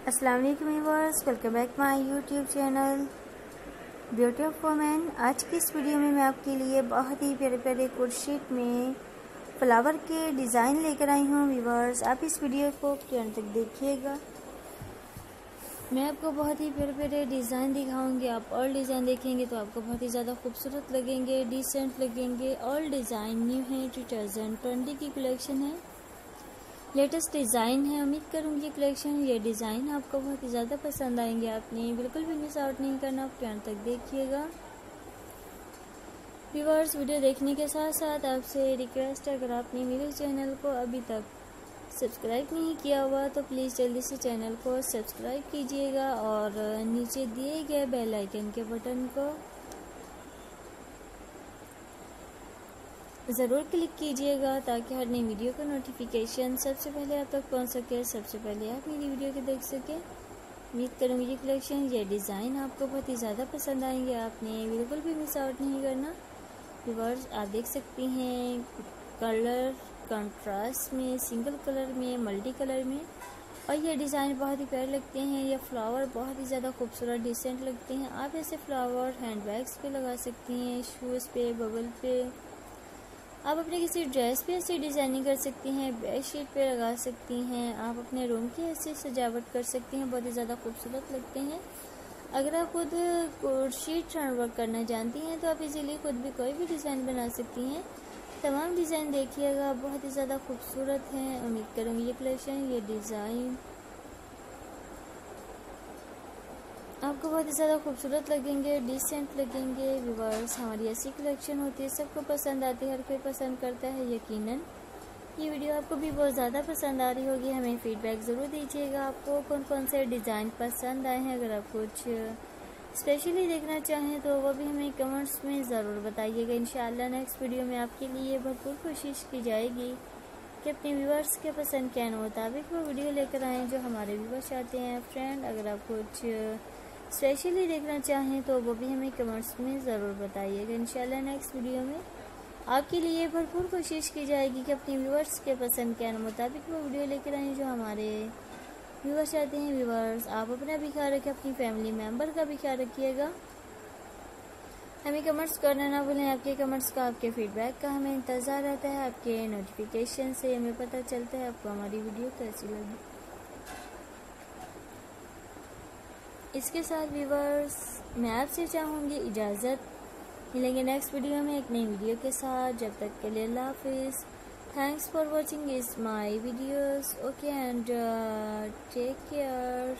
अस्सलाम वालेकुम viewers welcome back my YouTube channel beauty of women आज की इस वीडियो में मैं आपके लिए बहुत ही प्यारे प्यारे कुर्शीट में फ्लावर के डिज़ाइन लेकर आई हूँ व्यूअर्स आप इस वीडियो को अंत तक देखिएगा। मैं आपको बहुत ही प्यारे प्यारे डिज़ाइन दिखाऊँगी। आप ऑल डिज़ाइन देखेंगे तो आपको बहुत ही ज़्यादा खूबसूरत लगेंगे डिसेंट लगेंगे। ऑल डिज़ाइन न्यू है टू थाउज़ेंड ट्वेंटी की कलेक्शन है। लेटेस्ट डिज़ाइन है, उम्मीद करूँगी ये कलेक्शन, ये डिज़ाइन आपको बहुत ही ज़्यादा पसंद आएँगे। आपने बिल्कुल भी मिस आउट नहीं करना, आप प्यार तक देखिएगा। व्यूवर्स वीडियो देखने के साथ साथ आपसे रिक्वेस्ट है, अगर आपने मेरे चैनल को अभी तक सब्सक्राइब नहीं किया हुआ तो प्लीज़ जल्दी से चैनल को सब्सक्राइब कीजिएगा और नीचे दिए गए बेल आइकन के बटन को ज़रूर क्लिक कीजिएगा ताकि हर नई वीडियो का नोटिफिकेशन सबसे पहले आप तक पहुँच सके, सबसे पहले आप मेरी वीडियो को देख सके। उम्मीद करूँगी ये कलेक्शन ये डिज़ाइन आपको बहुत ही ज़्यादा पसंद आएँगे। आपने बिल्कुल भी मिस आउट नहीं करना। व्यूवर्स आप देख सकती हैं कलर कंट्रास्ट में सिंगल कलर में मल्टी कलर में। और ये डिज़ाइन बहुत ही प्यारे लगते हैं। ये फ्लावर बहुत ही ज़्यादा खूबसूरत डिसेंट लगते हैं। आप ऐसे फ्लावर हैंड बैग्स पे लगा सकती हैं शूज़ पे बबल पे। आप अपने किसी ड्रेस पे ऐसी डिज़ाइनिंग कर सकती हैं बेड शीट पे लगा सकती हैं, आप अपने रूम की ऐसी सजावट कर सकती हैं, बहुत ही ज़्यादा खूबसूरत लगते हैं। अगर आप खुद शीट वर्क करना जानती हैं तो आप इजीली खुद भी कोई भी डिज़ाइन बना सकती हैं। तमाम डिज़ाइन देखिएगा, बहुत ही ज़्यादा खूबसूरत हैं, उम्मीद करूँगी ये कलेक्शन, ये डिज़ाइन आपको बहुत ही ज़्यादा खूबसूरत लगेंगे डिसेंट लगेंगे विवर्स हमारी ऐसी कलेक्शन होती है, सबको पसंद आती है, हर कोई पसंद करता है, यकीनन। ये वीडियो आपको भी बहुत ज़्यादा पसंद आ रही होगी, हमें फीडबैक ज़रूर दीजिएगा आपको कौन कौन से डिज़ाइन पसंद आए हैं, अगर आप कुछ स्पेशली देखना चाहें तो वो भी हमें कमेंट्स में ज़रूर बताइएगा। इन नेक्स्ट वीडियो में आपके लिए भरपूर कोशिश की जाएगी कि अपने व्यूवर्स के पसंद के मुताबिक वो वीडियो लेकर आएँ जो हमारे व्यूवर्स चाहते हैं। फ्रेंड अगर आप कुछ स्पेशली देखना चाहें तो वो भी हमें कमेंट्स में ज़रूर बताइएगा। इन नेक्स्ट वीडियो में आपके लिए भरपूर कोशिश की जाएगी कि अपने व्यूवर्स के पसंद के मुताबिक वो वीडियो लेकर आएँ जो हमारे व्यूवर्स चाहते हैं। व्यूवर्स आप अपना भी ख्याल रखें, अपनी फैमिली मेंबर का भी ख्याल रखिएगा। हमें कमेंट्स करना ना भूलें, आपके कमेंट्स का, आपके फीडबैक का हमें इंतज़ार रहता है, आपके नोटिफिकेशन से हमें पता चलता है आपको हमारी वीडियो कैसी लगी। इसके साथ व्यूवर्स मैं आपसे चाहूँगी इजाज़त। मिलेंगे नेक्स्ट वीडियो में एक नई वीडियो के साथ। जब तक के लिए अल्लाह हाफिज़। थैंक्स फॉर वॉचिंग इस my videos okay and take care